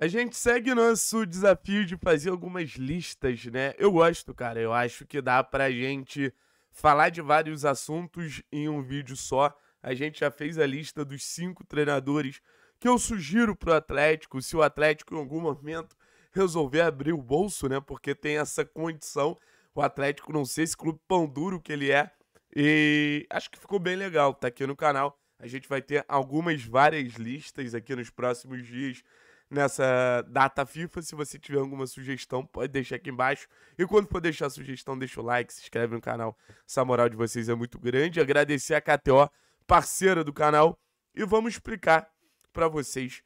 A gente segue nosso desafio de fazer algumas listas, né? Eu gosto, cara. Eu acho que dá pra gente falar de vários assuntos em um vídeo só. A gente já fez a lista dos cinco treinadores que eu sugiro pro Atlético, se o Atlético em algum momento resolver abrir o bolso, né? Porque tem essa condição. O Atlético não ser esse clube pão duro que ele é. E acho que ficou bem legal. Tá aqui no canal. A gente vai ter algumas várias listas aqui nos próximos dias nessa data FIFA. Se você tiver alguma sugestão, pode deixar aqui embaixo. E quando for deixar a sugestão, deixa o like, se inscreve no canal. Essa moral de vocês é muito grande. Agradecer a KTO, parceira do canal. E vamos explicar para vocês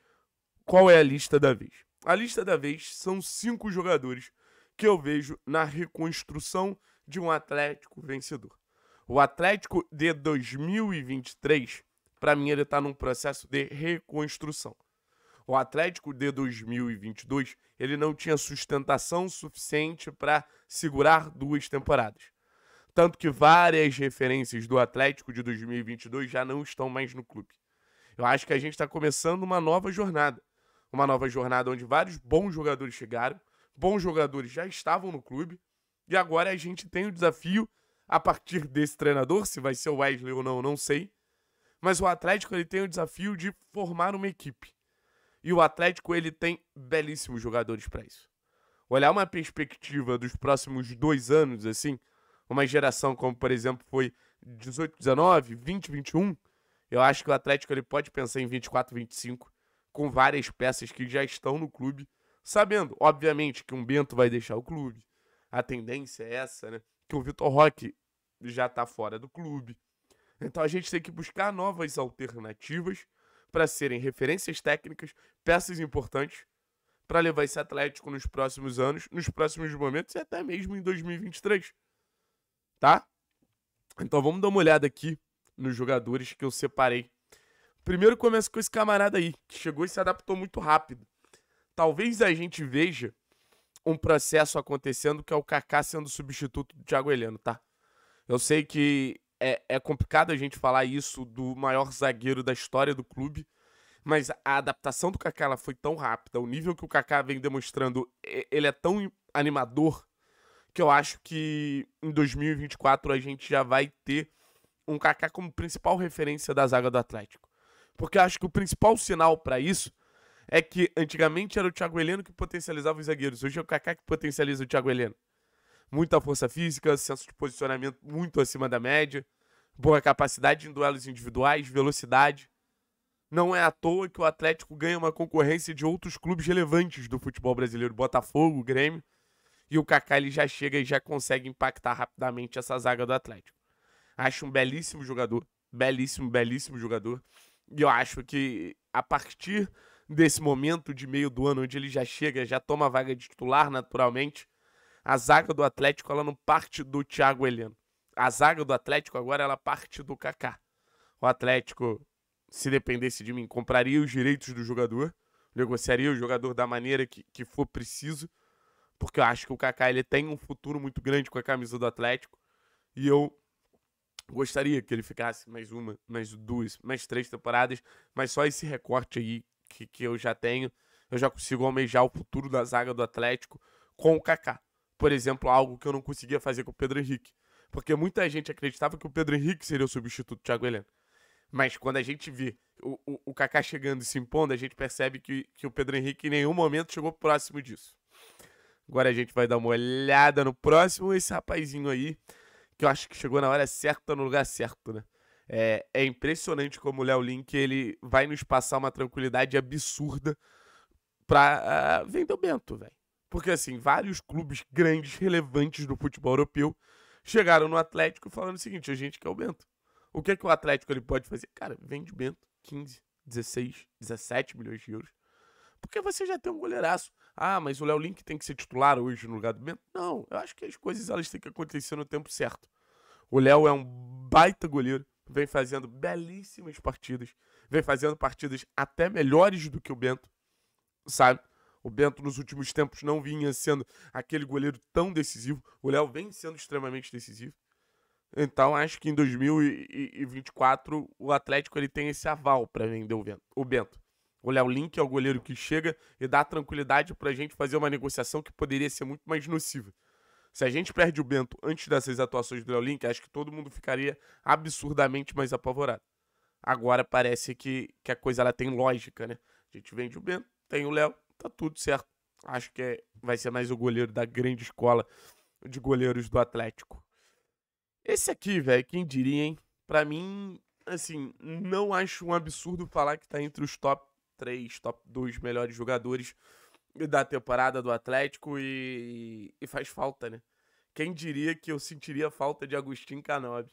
qual é a lista da vez. A lista da vez são cinco jogadores que eu vejo na reconstrução de um Atlético vencedor. O Atlético de 2023, para mim, ele está num processo de reconstrução. O Atlético de 2022 ele não tinha sustentação suficiente para segurar duas temporadas. Tanto que várias referências do Atlético de 2022 já não estão mais no clube. Eu acho que a gente está começando uma nova jornada. Uma nova jornada onde vários bons jogadores chegaram, bons jogadores já estavam no clube, e agora a gente tem o desafio, a partir desse treinador, se vai ser o Wesley ou não, não sei. Mas o Atlético ele tem o desafio de formar uma equipe. E o Atlético ele tem belíssimos jogadores para isso. Olhar uma perspectiva dos próximos dois anos, assim, uma geração como, por exemplo, foi 18, 19, 20, 21, eu acho que o Atlético ele pode pensar em 24, 25, com várias peças que já estão no clube, sabendo, obviamente, que um Bento vai deixar o clube. A tendência é essa, né? Que o Vitor Roque já está fora do clube. Então a gente tem que buscar novas alternativas para serem referências técnicas, peças importantes para levar esse Atlético nos próximos anos, nos próximos momentos e até mesmo em 2023. Tá? Então vamos dar uma olhada aqui nos jogadores que eu separei. Primeiro começa com esse camarada aí, que chegou e se adaptou muito rápido. Talvez a gente veja um processo acontecendo que é o Kaká sendo substituto do Thiago Heleno, tá? Eu sei que é, é complicado a gente falar isso do maior zagueiro da história do clube, mas a adaptação do Kaká ela foi tão rápida, o nível que o Kaká vem demonstrando, ele é tão animador que eu acho que em 2024 a gente já vai ter um Kaká como principal referência da zaga do Atlético. Porque eu acho que o principal sinal para isso é que antigamente era o Thiago Heleno que potencializava os zagueiros, hoje é o Kaká que potencializa o Thiago Heleno muita força física, senso de posicionamento muito acima da média, boa capacidade em duelos individuais, velocidade. Não é à toa que o Atlético ganha uma concorrência de outros clubes relevantes do futebol brasileiro, Botafogo, Grêmio, e o Kaká ele já chega e já consegue impactar rapidamente essa zaga do Atlético. Acho um belíssimo jogador, belíssimo, belíssimo jogador. E eu acho que a partir desse momento de meio do ano, onde ele já chega, já toma a vaga de titular naturalmente, a zaga do Atlético ela não parte do Thiago Heleno. A zaga do Atlético agora ela parte do Kaká. O Atlético, se dependesse de mim, compraria os direitos do jogador, negociaria o jogador da maneira que, que for preciso, porque eu acho que o Kaká ele tem um futuro muito grande com a camisa do Atlético e eu gostaria que ele ficasse mais uma, mais duas, mais três temporadas, mas só esse recorte aí que, que eu já tenho, eu já consigo almejar o futuro da zaga do Atlético com o Kaká por exemplo, algo que eu não conseguia fazer com o Pedro Henrique. Porque muita gente acreditava que o Pedro Henrique seria o substituto do Thiago Heleno. Mas quando a gente vê o, o, Kaká chegando e se impondo, a gente percebe que, que o Pedro Henrique em nenhum momento chegou próximo disso. Agora a gente vai dar uma olhada no próximo, esse rapazinho aí, que eu acho que chegou na hora certa, no lugar certo, né? É, é impressionante como o Léo Link ele vai nos passar uma tranquilidade absurda pra uh, vender o Bento, velho. Porque, assim, vários clubes grandes, relevantes do futebol europeu chegaram no Atlético falando o seguinte: a gente quer o Bento. O que é que o Atlético ele pode fazer? Cara, vende Bento 15, 16, 17 milhões de euros. Porque você já tem um goleiraço. Ah, mas o Léo Link tem que ser titular hoje no lugar do Bento? Não, eu acho que as coisas elas têm que acontecer no tempo certo. O Léo é um baita goleiro, vem fazendo belíssimas partidas, vem fazendo partidas até melhores do que o Bento, sabe? O Bento nos últimos tempos não vinha sendo aquele goleiro tão decisivo. O Léo vem sendo extremamente decisivo. Então acho que em 2024 o Atlético ele tem esse aval para vender o Bento. O Léo Link é o goleiro que chega e dá tranquilidade pra gente fazer uma negociação que poderia ser muito mais nociva. Se a gente perde o Bento antes dessas atuações do Léo Link, acho que todo mundo ficaria absurdamente mais apavorado. Agora parece que, que a coisa ela tem lógica, né? A gente vende o Bento, tem o Léo, tá tudo certo. Acho que é, vai ser mais o goleiro da grande escola de goleiros do Atlético. Esse aqui, velho, quem diria, hein? Pra mim, assim, não acho um absurdo falar que tá entre os top 3, top 2 melhores jogadores da temporada do Atlético e, e faz falta, né? Quem diria que eu sentiria falta de Agostinho Canobi?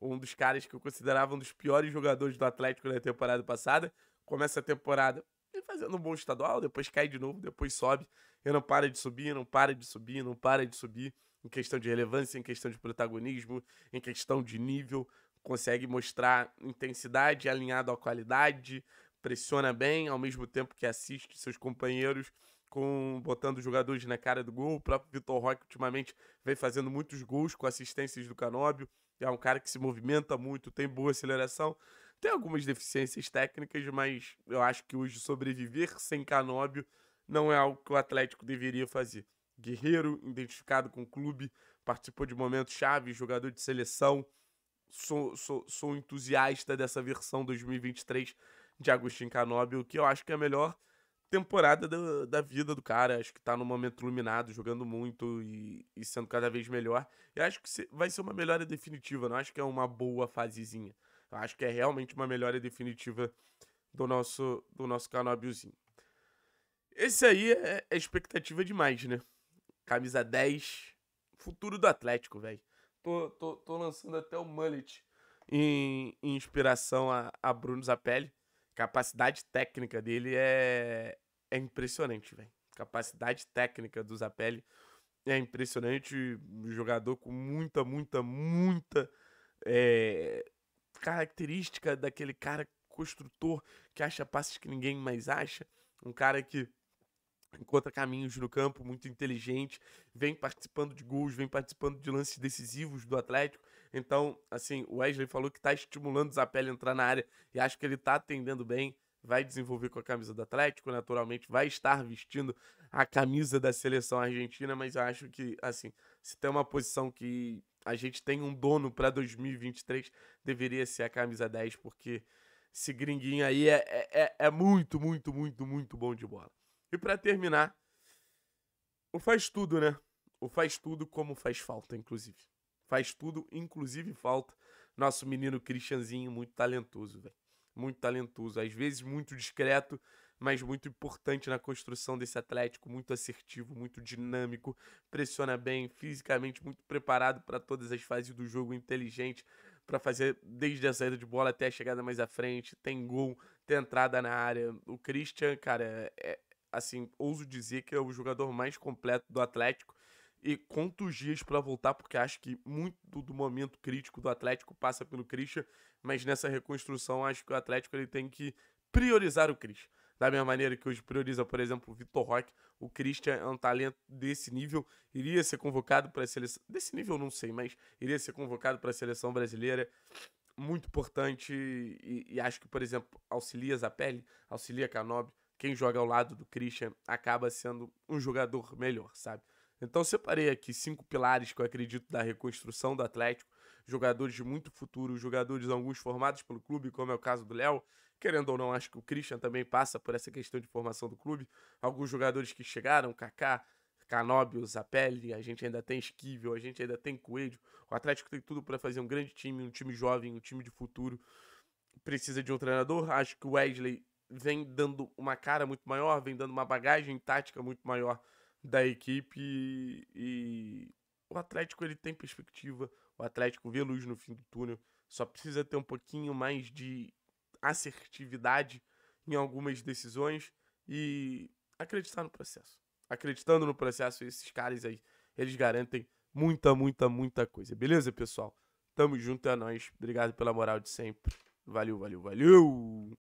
Um dos caras que eu considerava um dos piores jogadores do Atlético na temporada passada. Começa a temporada fazendo um bom estadual, depois cai de novo, depois sobe. E não para de subir, não para de subir, não para de subir. Em questão de relevância, em questão de protagonismo, em questão de nível. Consegue mostrar intensidade alinhado à qualidade, pressiona bem, ao mesmo tempo que assiste seus companheiros com botando jogadores na cara do gol. O próprio Vitor Roque ultimamente vem fazendo muitos gols com assistências do Canóbio. É um cara que se movimenta muito, tem boa aceleração. Tem algumas deficiências técnicas, mas eu acho que hoje sobreviver sem Canóbio não é algo que o Atlético deveria fazer. Guerreiro, identificado com o clube, participou de momentos chave, jogador de seleção. Sou, sou, sou entusiasta dessa versão 2023 de Agostinho Canóbio, que eu acho que é a melhor temporada da, da vida do cara. Acho que tá no momento iluminado, jogando muito e, e sendo cada vez melhor. E acho que vai ser uma melhora definitiva, não acho que é uma boa fasezinha. Eu acho que é realmente uma melhora definitiva do nosso, do nosso Canóbiozinho. Esse aí é, é expectativa demais, né? Camisa 10, futuro do Atlético, velho. Tô, tô, tô lançando até o mullet em, em inspiração a, a Bruno Zapelli. Capacidade técnica dele é, é impressionante, velho. Capacidade técnica do Zapelli é impressionante. Jogador com muita, muita, muita é, característica daquele cara construtor que acha passes que ninguém mais acha. Um cara que encontra caminhos no campo, muito inteligente, vem participando de gols, vem participando de lances decisivos do Atlético. Então, assim, o Wesley falou que está estimulando o Zapelli a entrar na área e acho que ele está atendendo bem vai desenvolver com a camisa do Atlético, naturalmente vai estar vestindo a camisa da seleção argentina, mas eu acho que, assim, se tem uma posição que a gente tem um dono para 2023, deveria ser a camisa 10, porque esse gringuinho aí é, é, é, é muito, muito, muito, muito bom de bola. E para terminar, o faz tudo, né? O faz tudo como faz falta, inclusive. Faz tudo, inclusive falta. Nosso menino Christianzinho, muito talentoso, velho muito talentoso, às vezes muito discreto, mas muito importante na construção desse Atlético, muito assertivo, muito dinâmico, pressiona bem, fisicamente muito preparado para todas as fases do jogo, inteligente para fazer desde a saída de bola até a chegada mais à frente, tem gol, tem entrada na área. O Christian, cara, é assim, ouso dizer que é o jogador mais completo do Atlético e quantos dias para voltar, porque acho que muito do momento crítico do Atlético passa pelo Christian, mas nessa reconstrução acho que o Atlético ele tem que priorizar o Christian. Da mesma maneira que hoje prioriza, por exemplo, o Vitor Roque, o Christian é um talento desse nível, iria ser convocado para a seleção. Desse nível não sei, mas iria ser convocado para a seleção brasileira. Muito importante e, e, acho que, por exemplo, auxilia Zapelli, auxilia Canobi. Quem joga ao lado do Christian acaba sendo um jogador melhor, sabe? Então separei aqui cinco pilares que eu acredito da reconstrução do Atlético, jogadores de muito futuro, jogadores alguns formados pelo clube, como é o caso do Léo. Querendo ou não, acho que o Christian também passa por essa questão de formação do clube. Alguns jogadores que chegaram, Kaká, Canóbio, Zapelli, a gente ainda tem Esquivel, a gente ainda tem Coelho. O Atlético tem tudo para fazer um grande time, um time jovem, um time de futuro. Precisa de um treinador. Acho que o Wesley vem dando uma cara muito maior, vem dando uma bagagem tática muito maior da equipe e o Atlético ele tem perspectiva, o Atlético vê luz no fim do túnel, só precisa ter um pouquinho mais de assertividade em algumas decisões e acreditar no processo. Acreditando no processo, esses caras aí, eles garantem muita, muita, muita coisa. Beleza, pessoal? Tamo junto, é nóis. Obrigado pela moral de sempre. Valeu, valeu, valeu!